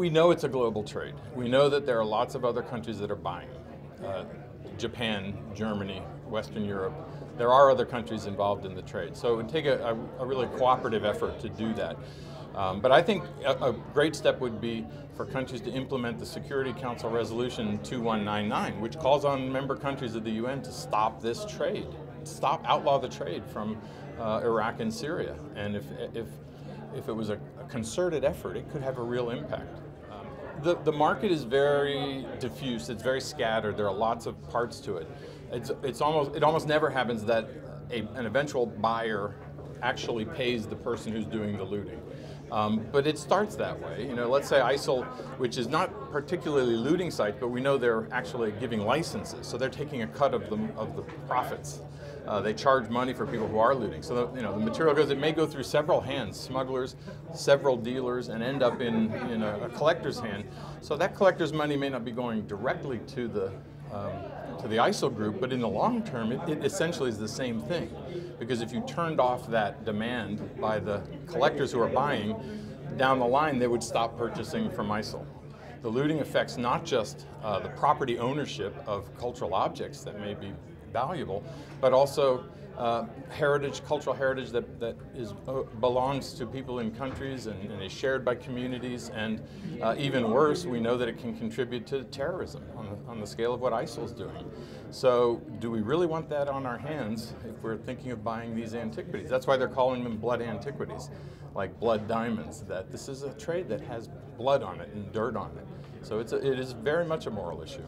we know it's a global trade. We know that there are lots of other countries that are buying. Uh, Japan, Germany, Western Europe. There are other countries involved in the trade. So it would take a, a, a really cooperative effort to do that. Um, but I think a, a, great step would be for countries to implement the Security Council Resolution 2199, which calls on member countries of the UN to stop this trade, stop, outlaw the trade from uh, Iraq and Syria. And if, if, if it was a, a concerted effort, it could have a real impact. The, the market is very diffuse, it's very scattered, there are lots of parts to it. It's, it's almost, it almost never happens that a, an eventual buyer actually pays the person who's doing the looting. Um, but it starts that way. You know, let's say ISIL, which is not particularly looting sites, but we know they're actually giving licenses, so they're taking a cut of the of the profits. Uh, they charge money for people who are looting. So the, you know the material goes. It may go through several hands, smugglers, several dealers, and end up in in a, a collector's hand. So that collector's money may not be going directly to the um, to the ISIL group, but in the long term, it, it, essentially is the same thing. Because if you turned off that demand by the collectors who are buying, down the line they would stop purchasing from ISIL. The looting affects not just uh, the property ownership of cultural objects that may be valuable, but also uh, heritage, cultural heritage that, that is, uh, belongs to people in countries and, and, is shared by communities. And uh, even worse, we know that it can contribute to terrorism on the, on the scale of what ISIL is doing. So, do we really want that on our hands if we're thinking of buying these antiquities? That's why they're calling them blood antiquities, like blood diamonds, that this is a trade that has blood on it and dirt on it. So, it's a, it is very much a moral issue.